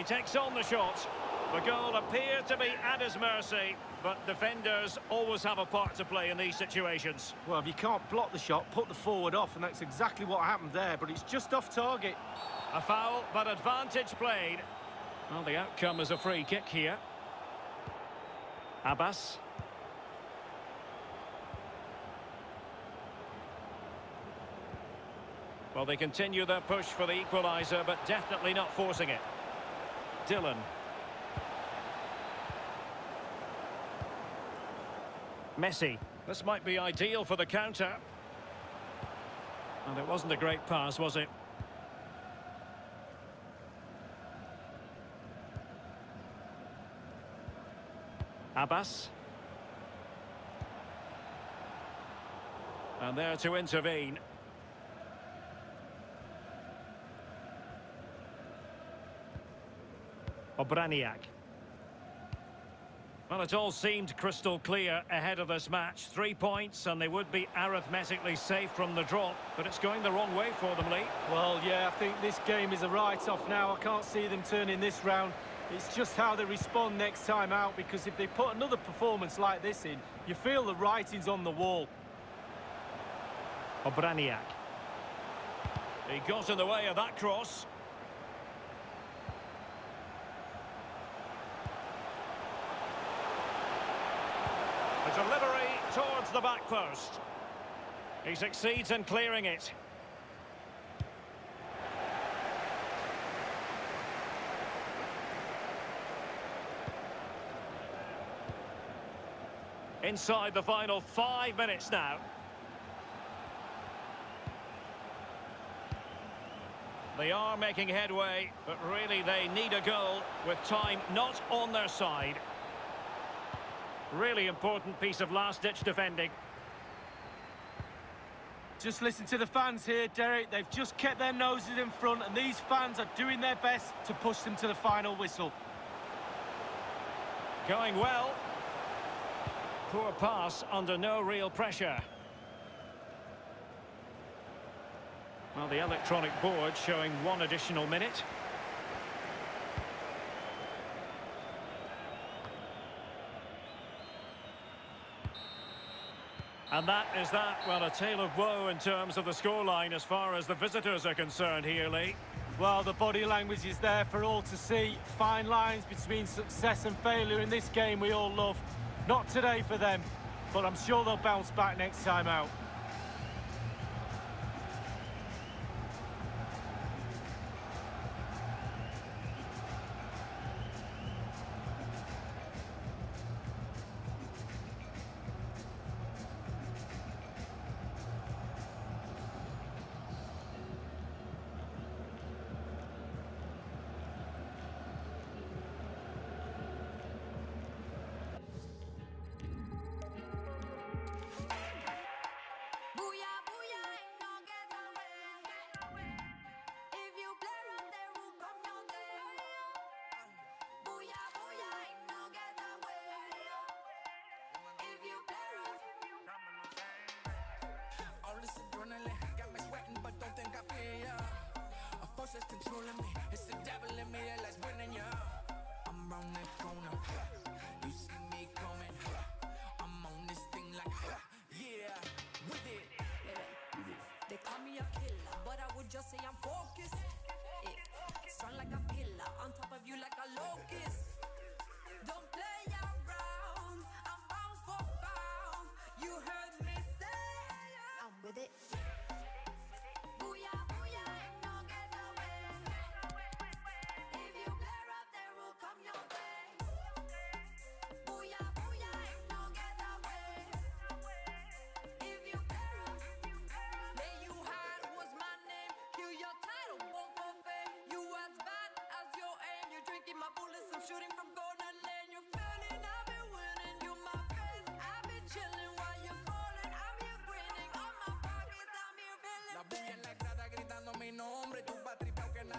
He takes on the shot. The goal appeared to be at his mercy, but defenders always have a part to play in these situations. Well, if you can't block the shot, put the forward off, and that's exactly what happened there, but it's just off target. A foul, but advantage played. Well, the outcome is a free kick here. Abbas. Well, they continue their push for the equaliser, but definitely not forcing it. Dylan. Messi. This might be ideal for the counter. And it wasn't a great pass, was it? Abbas. And there to intervene. Obraniak. Well, it all seemed crystal clear ahead of this match. Three points, and they would be arithmetically safe from the drop. But it's going the wrong way for them, Lee. Well, yeah, I think this game is a write-off now. I can't see them turning this round. It's just how they respond next time out, because if they put another performance like this in, you feel the writing's on the wall. Obraniak. He got in the way of that cross. A delivery towards the back post. He succeeds in clearing it. Inside the final five minutes now. They are making headway, but really they need a goal with time not on their side. Really important piece of last-ditch defending. Just listen to the fans here, Derek. They've just kept their noses in front, and these fans are doing their best to push them to the final whistle. Going well. Poor pass under no real pressure. Well, the electronic board showing one additional minute. And that is that. Well, a tale of woe in terms of the scoreline as far as the visitors are concerned here, Lee. Well, the body language is there for all to see. Fine lines between success and failure in this game we all love. Not today for them, but I'm sure they'll bounce back next time out. Ya. A force that's controlling me. It's the devil in me that likes winning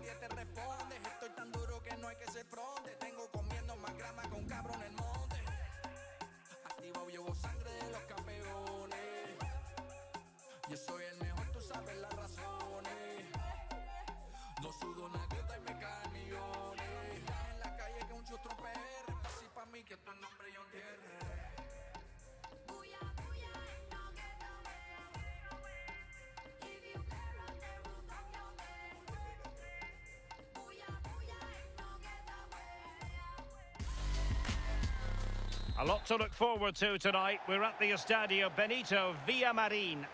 nadie te responde. Estoy tan duro que no hay que ser fronte. Tengo comiendo más grama con cabro en el monte. Activo llevo sangre de los campeones. Yo soy el mejor, tú sabes las razones. No sudo una gota y me caen millones. en la calle que un chustro PR. Así pa' mí que tu nombre yo entierre. A lot to look forward to tonight. We're at the Estadio Benito Villamarin.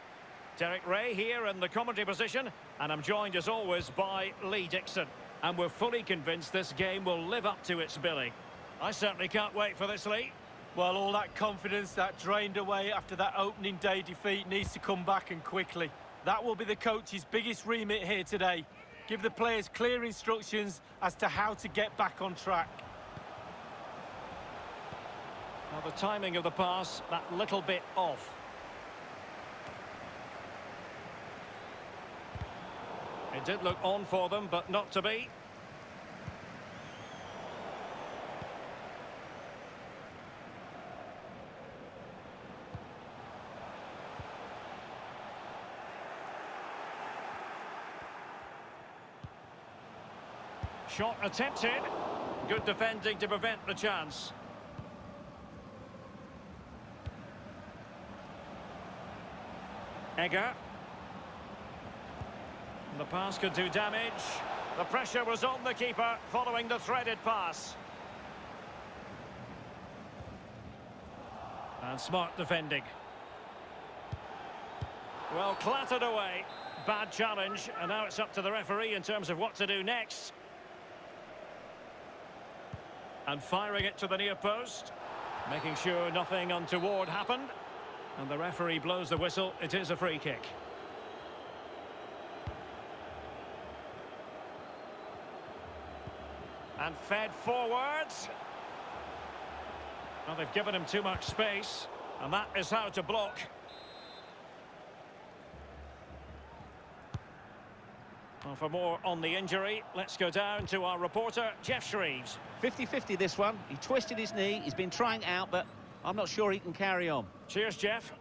Derek Rae here in the commentary position, and I'm joined as always by Lee Dixon. And we're fully convinced this game will live up to its billing. I certainly can't wait for this, Lee. Well, all that confidence that drained away after that opening day defeat needs to come back and quickly. That will be the coach's biggest remit here today. Give the players clear instructions as to how to get back on track. Now the timing of the pass, that little bit off. It did look on for them, but not to be. Shot attempted. Good defending to prevent the chance. Egger. The pass could do damage. The pressure was on the keeper following the threaded pass. And smart defending. Well, clattered away. Bad challenge, and now it's up to the referee in terms of what to do next. And firing it to the near post. Making sure nothing untoward happened. And the referee blows the whistle. It is a free kick. And fed forwards. Well, they've given him too much space. And that is how to block. Well, for more on the injury, let's go down to our reporter, Jeff Shreeves. 50-50 this one. He twisted his knee. He's been trying out, but I'm not sure he can carry on. Cheers, Jeff.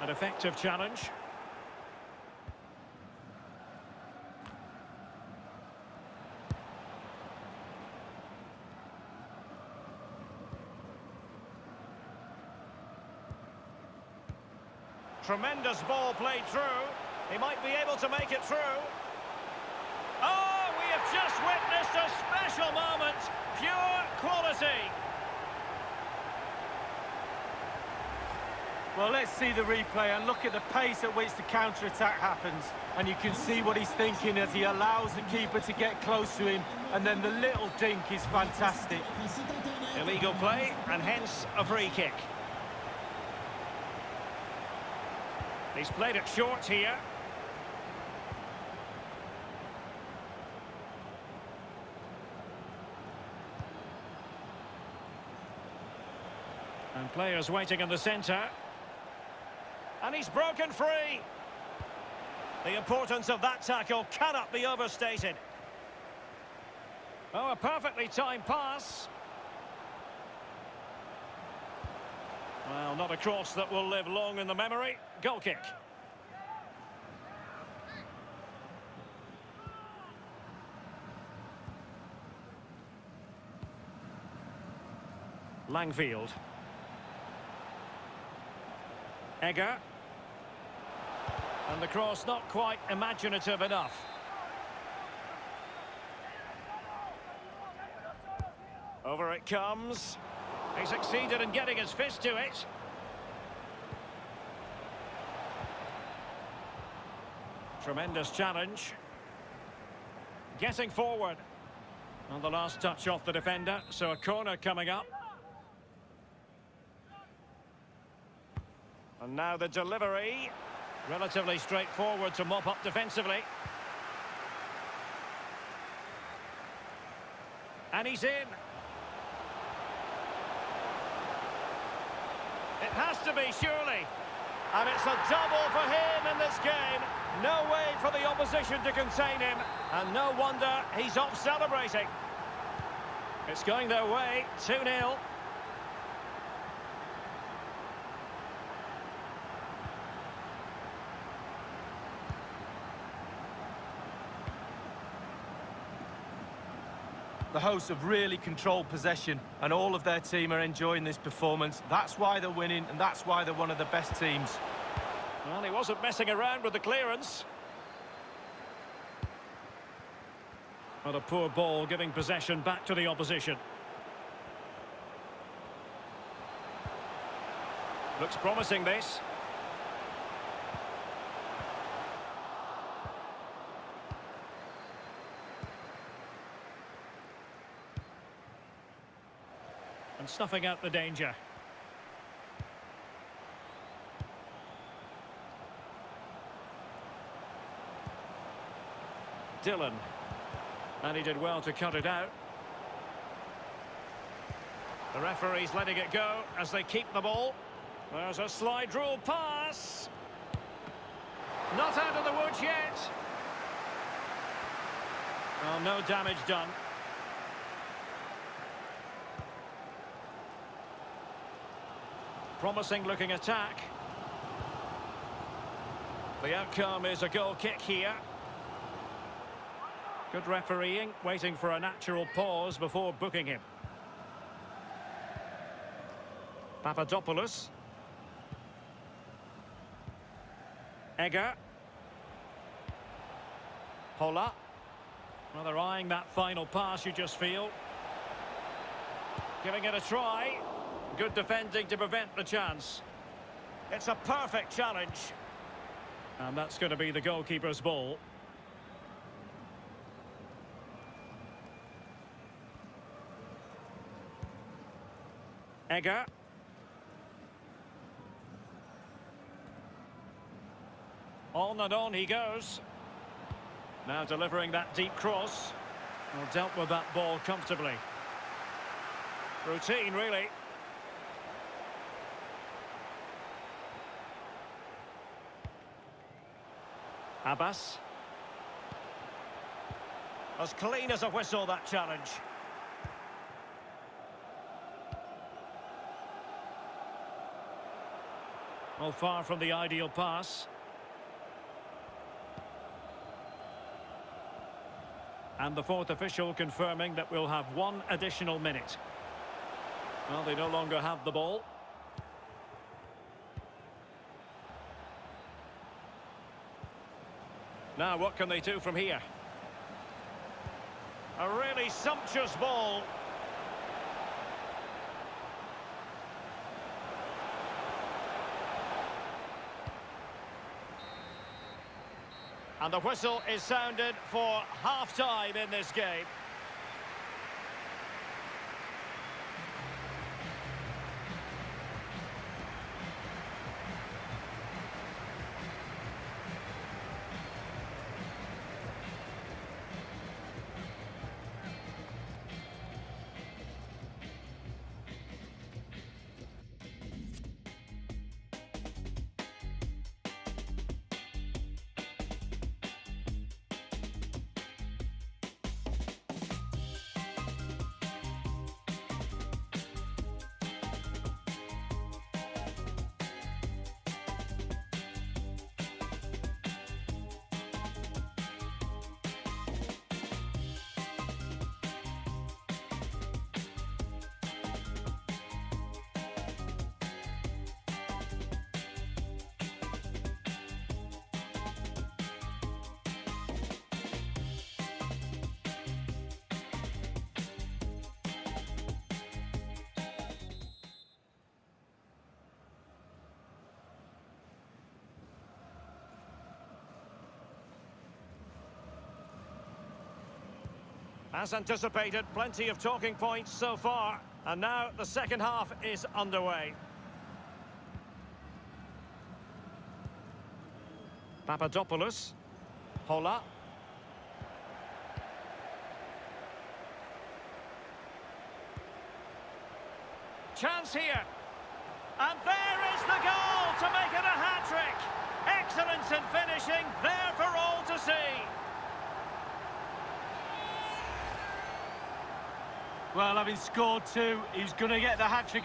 An effective challenge. Tremendous ball played through. He might be able to make it through. Just witnessed a special moment. Pure quality. Well, let's see the replay and look at the pace at which the counter-attack happens. And you can see what he's thinking as he allows the keeper to get close to him. And then the little dink is fantastic. Illegal play, and hence a free kick. He's played it short here. And players waiting in the centre. And he's broken free. The importance of that tackle cannot be overstated. Oh, a perfectly timed pass. Well, not a cross that will live long in the memory. Goal kick. Langfield. Egger. And the cross not quite imaginative enough. Over it comes. He succeeded in getting his fist to it. Tremendous challenge. Getting forward. On the last touch off the defender, so a corner coming up. And now the delivery. Relatively straightforward to mop up defensively. And he's in. It has to be, surely. And it's a double for him in this game. No way for the opposition to contain him. And no wonder he's off celebrating. It's going their way, 2-0. The hosts have really controlled possession and all of their team are enjoying this performance. That's why they're winning and that's why they're one of the best teams. Well, he wasn't messing around with the clearance. Well, a poor ball giving possession back to the opposition. Looks promising, this. And snuffing out the danger. Dylan. And he did well to cut it out. The referee's letting it go as they keep the ball. There's a slide rule pass. Not out of the woods yet. Well, no damage done. Promising looking attack. The outcome is a goal kick here. Good refereeing, waiting for a natural pause before booking him. Papadopoulos. Egger. Hola. Well, they're eyeing that final pass, you just feel. Giving it a try. Good defending to prevent the chance. It's a perfect challenge. And that's going to be the goalkeeper's ball. Egger. On and on he goes. Now delivering that deep cross. Well, dealt with that ball comfortably. Routine, really. Abbas. As clean as a whistle, that challenge. Well, far from the ideal pass. And the fourth official confirming that we'll have one additional minute. Well, they no longer have the ball. Now, what can they do from here? A really sumptuous ball. And the whistle is sounded for half-time in this game. As anticipated, plenty of talking points so far. And now the second half is underway. Papadopoulos. Hola. Chance here. And there is the goal to make it a hat-trick. Excellence in finishing, there for all to see. Well, having scored two, he's going to get the hat-trick.